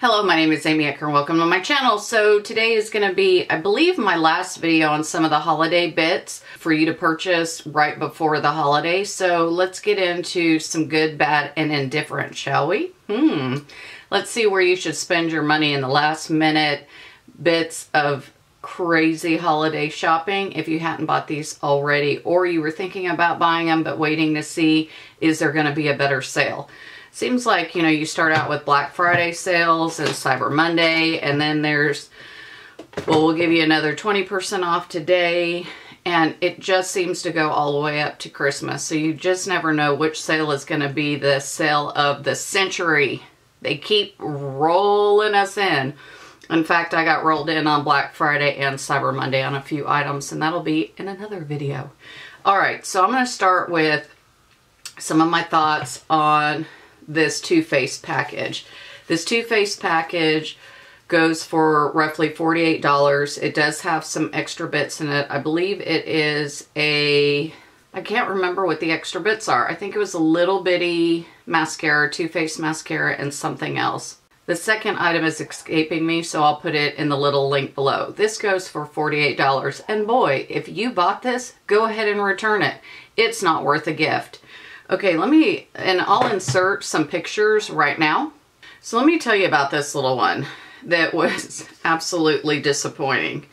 Hello, my name is Aamyie Ecker and welcome to my channel. So today is going to be, I believe, my last video on some of the holiday bits for you to purchase right before the holiday. So let's get into some good, bad, and indifferent, shall we? Hmm. Let's see where you should spend your money in the last minute bits of crazy holiday shopping if you hadn't bought these already or you were thinking about buying them but waiting to see is there going to be a better sale seems like, you know, you start out with Black Friday sales and Cyber Monday, and then there's, well, we'll give you another 20% off today, and it just seems to go all the way up to Christmas. So you just never know which sale is going to be the sale of the century. They keep rolling us in. In fact, I got rolled in on Black Friday and Cyber Monday on a few items, and that'll be in another video. All right, so I'm going to start with some of my thoughts on this Too Faced package. This Too Faced package goes for roughly $48. It does have some extra bits in it. I believe it is a, I can't remember what the extra bits are. I think it was a little bitty mascara, Too Faced mascara, and something else. The second item is escaping me, so I'll put it in the little link below. This goes for $48. And boy, if you bought this, go ahead and return it. It's not worth a gift. Okay, let me, and I'll insert some pictures right now. So let me tell you about this little one that was absolutely disappointing.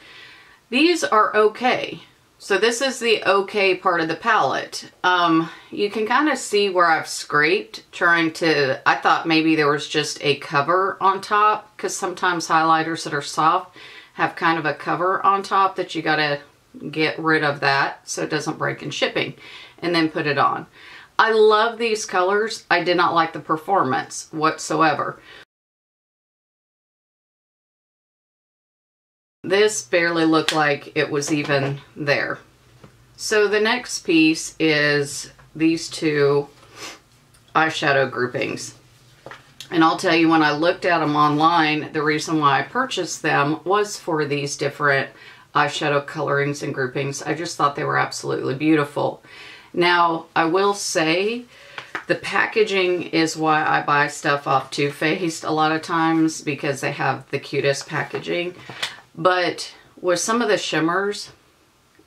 These are okay. So this is the okay part of the palette. Um, you can kind of see where I've scraped trying to, I thought maybe there was just a cover on top because sometimes highlighters that are soft have kind of a cover on top that you got to get rid of that so it doesn't break in shipping and then put it on. I love these colors. I did not like the performance whatsoever. This barely looked like it was even there. So the next piece is these two eyeshadow groupings. And I'll tell you, when I looked at them online, the reason why I purchased them was for these different eyeshadow colorings and groupings. I just thought they were absolutely beautiful. Now, I will say the packaging is why I buy stuff off Too Faced a lot of times because they have the cutest packaging. But with some of the shimmers,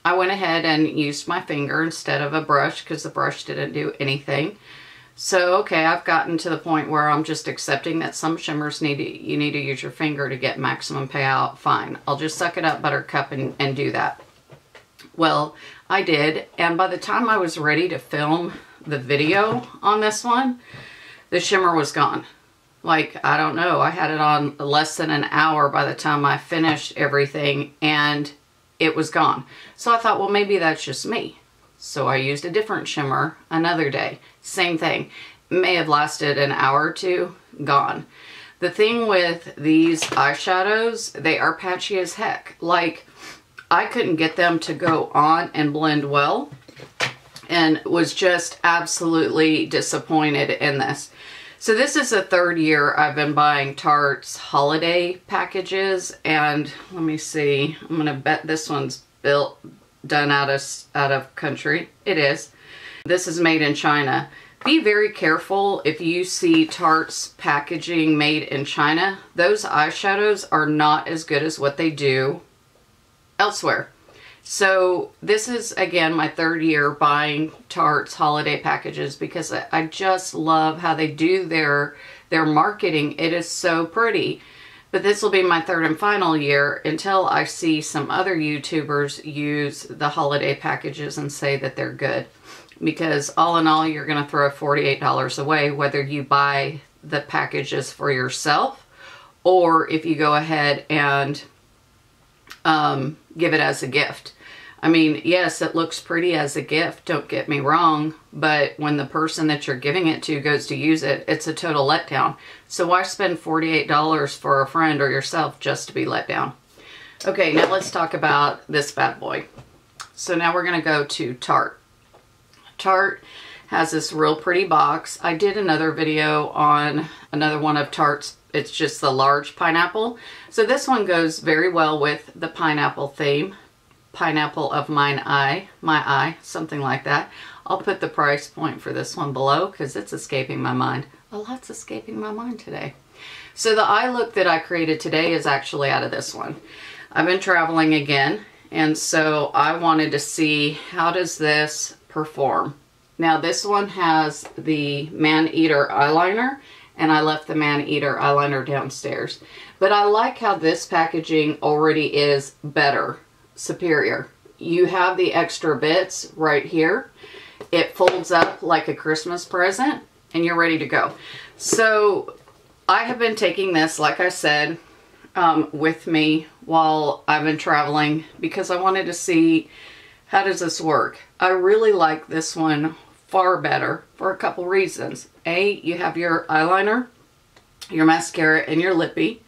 I went ahead and used my finger instead of a brush because the brush didn't do anything. So, okay, I've gotten to the point where I'm just accepting that some shimmers need to, you need to use your finger to get maximum payout. Fine. I'll just suck it up, buttercup, and, and do that. Well, I did, and by the time I was ready to film the video on this one, the shimmer was gone. Like, I don't know, I had it on less than an hour by the time I finished everything, and it was gone. So I thought, well, maybe that's just me. So I used a different shimmer another day. Same thing. May have lasted an hour or two, gone. The thing with these eyeshadows, they are patchy as heck. Like, I couldn't get them to go on and blend well and was just absolutely disappointed in this. So this is the third year I've been buying Tarte's holiday packages and let me see, I'm gonna bet this one's built, done out of, out of country. It is. This is made in China. Be very careful if you see Tarte's packaging made in China. Those eyeshadows are not as good as what they do elsewhere. So this is, again, my third year buying Tarte's holiday packages because I just love how they do their, their marketing. It is so pretty. But this will be my third and final year until I see some other YouTubers use the holiday packages and say that they're good. Because all in all, you're going to throw $48 away whether you buy the packages for yourself or if you go ahead and um, give it as a gift. I mean, yes, it looks pretty as a gift, don't get me wrong, but when the person that you're giving it to goes to use it, it's a total letdown. So why spend $48 for a friend or yourself just to be let down? Okay, now let's talk about this bad boy. So now we're going to go to Tarte. Tarte has this real pretty box. I did another video on another one of Tarte's it's just the large pineapple. So this one goes very well with the pineapple theme. Pineapple of mine eye, my eye, something like that. I'll put the price point for this one below because it's escaping my mind. A lot's escaping my mind today. So the eye look that I created today is actually out of this one. I've been traveling again, and so I wanted to see how does this perform. Now this one has the Man-Eater eyeliner, and I left the Man-Eater eyeliner downstairs. But I like how this packaging already is better, superior. You have the extra bits right here. It folds up like a Christmas present, and you're ready to go. So I have been taking this, like I said, um, with me while I've been traveling because I wanted to see how does this work. I really like this one far better for a couple reasons. A, you have your eyeliner, your mascara, and your lippy.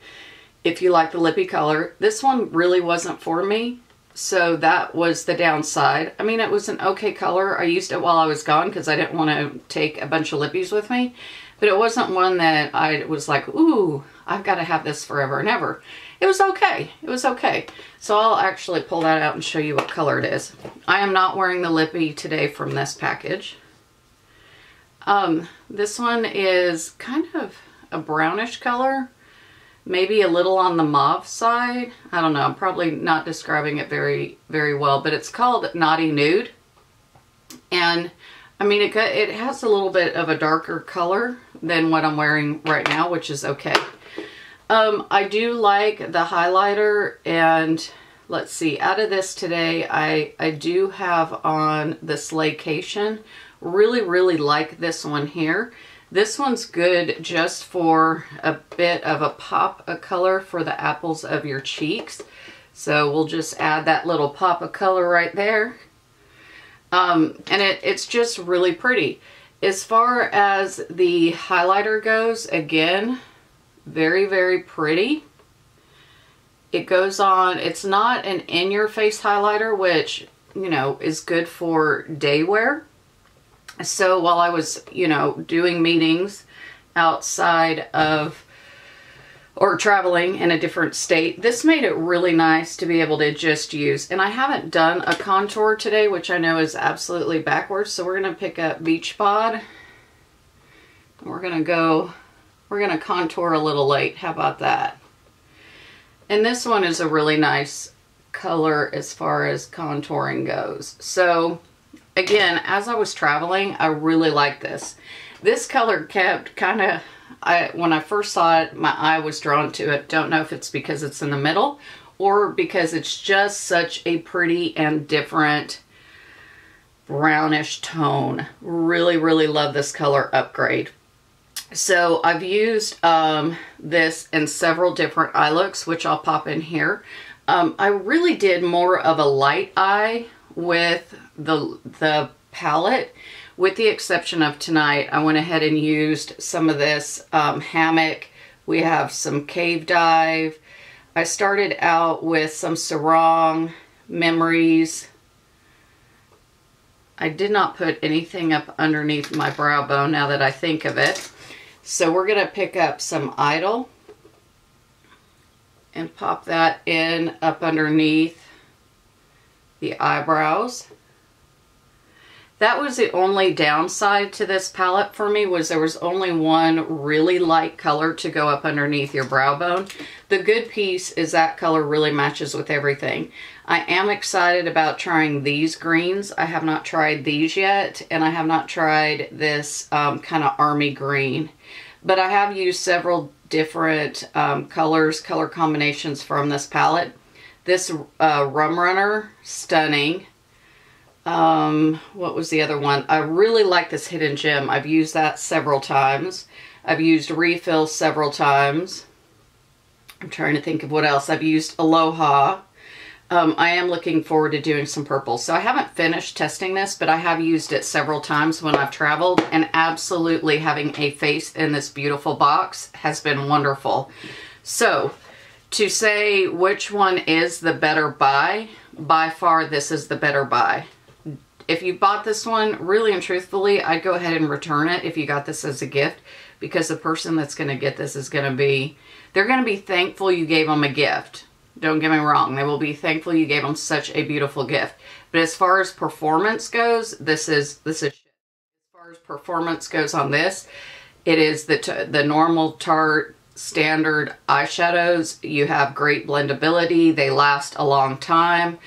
If you like the lippy color, this one really wasn't for me. So that was the downside. I mean, it was an okay color. I used it while I was gone because I didn't want to take a bunch of lippies with me. But it wasn't one that I was like, ooh, I've got to have this forever and ever. It was okay. It was okay. So I'll actually pull that out and show you what color it is. I am not wearing the lippy today from this package. Um, this one is kind of a brownish color, maybe a little on the mauve side. I don't know, I'm probably not describing it very, very well, but it's called Naughty Nude. And I mean, it, it has a little bit of a darker color than what I'm wearing right now, which is okay. Um, I do like the highlighter and let's see, out of this today, I, I do have on the Slaycation, Really, really like this one here. This one's good just for a bit of a pop of color for the apples of your cheeks. So we'll just add that little pop of color right there. Um, and it, it's just really pretty. As far as the highlighter goes, again, very, very pretty. It goes on, it's not an in-your-face highlighter, which, you know, is good for day wear so while I was, you know, doing meetings outside of or traveling in a different state, this made it really nice to be able to just use. And I haven't done a contour today, which I know is absolutely backwards. So we're going to pick up Beach Bod. We're going to go, we're going to contour a little late. How about that? And this one is a really nice color as far as contouring goes. So again, as I was traveling, I really liked this. This color kept kind of, I when I first saw it, my eye was drawn to it. Don't know if it's because it's in the middle or because it's just such a pretty and different brownish tone. Really, really love this color upgrade. So I've used um, this in several different eye looks, which I'll pop in here. Um, I really did more of a light eye with the, the palette. With the exception of tonight, I went ahead and used some of this um, hammock. We have some cave dive. I started out with some sarong, memories. I did not put anything up underneath my brow bone now that I think of it. So we're going to pick up some Idol and pop that in up underneath the eyebrows. That was the only downside to this palette for me was there was only one really light color to go up underneath your brow bone. The good piece is that color really matches with everything. I am excited about trying these greens. I have not tried these yet and I have not tried this um, kind of army green. But I have used several different um, colors, color combinations from this palette. This uh, Rum Runner, stunning. Um, what was the other one? I really like this Hidden Gem. I've used that several times. I've used Refill several times. I'm trying to think of what else. I've used Aloha. Um, I am looking forward to doing some purple. So I haven't finished testing this, but I have used it several times when I've traveled and absolutely having a face in this beautiful box has been wonderful. So to say which one is the better buy, by far this is the better buy. If you bought this one, really and truthfully, I'd go ahead and return it if you got this as a gift because the person that's going to get this is going to be, they're going to be thankful you gave them a gift. Don't get me wrong. They will be thankful you gave them such a beautiful gift. But as far as performance goes, this is, this is, as far as performance goes on this, it is the, the normal Tarte standard eyeshadows. You have great blendability. They last a long time.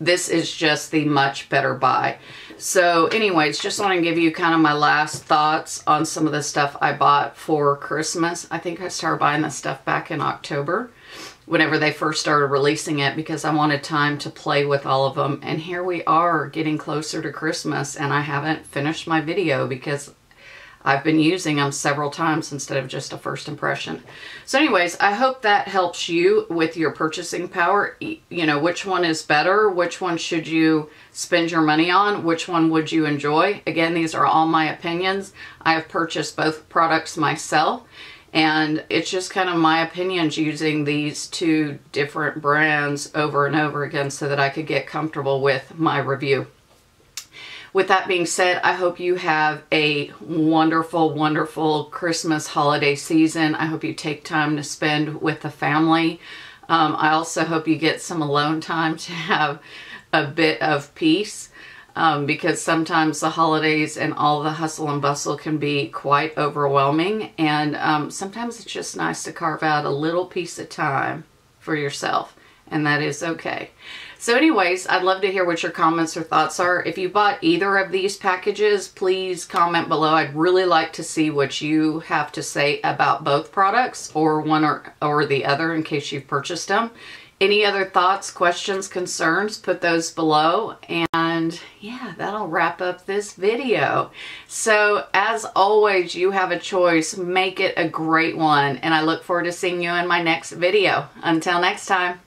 This is just the much better buy. So anyways, just want to give you kind of my last thoughts on some of the stuff I bought for Christmas. I think I started buying this stuff back in October whenever they first started releasing it because I wanted time to play with all of them. And here we are getting closer to Christmas and I haven't finished my video because I've been using them several times instead of just a first impression. So anyways, I hope that helps you with your purchasing power. You know, which one is better? Which one should you spend your money on? Which one would you enjoy? Again, these are all my opinions. I have purchased both products myself and it's just kind of my opinions using these two different brands over and over again so that I could get comfortable with my review. With that being said, I hope you have a wonderful, wonderful Christmas holiday season. I hope you take time to spend with the family. Um, I also hope you get some alone time to have a bit of peace um, because sometimes the holidays and all the hustle and bustle can be quite overwhelming. And um, sometimes it's just nice to carve out a little piece of time for yourself, and that is okay. So anyways, I'd love to hear what your comments or thoughts are. If you bought either of these packages, please comment below. I'd really like to see what you have to say about both products or one or, or the other in case you've purchased them. Any other thoughts, questions, concerns, put those below. And yeah, that'll wrap up this video. So as always, you have a choice. Make it a great one. And I look forward to seeing you in my next video. Until next time.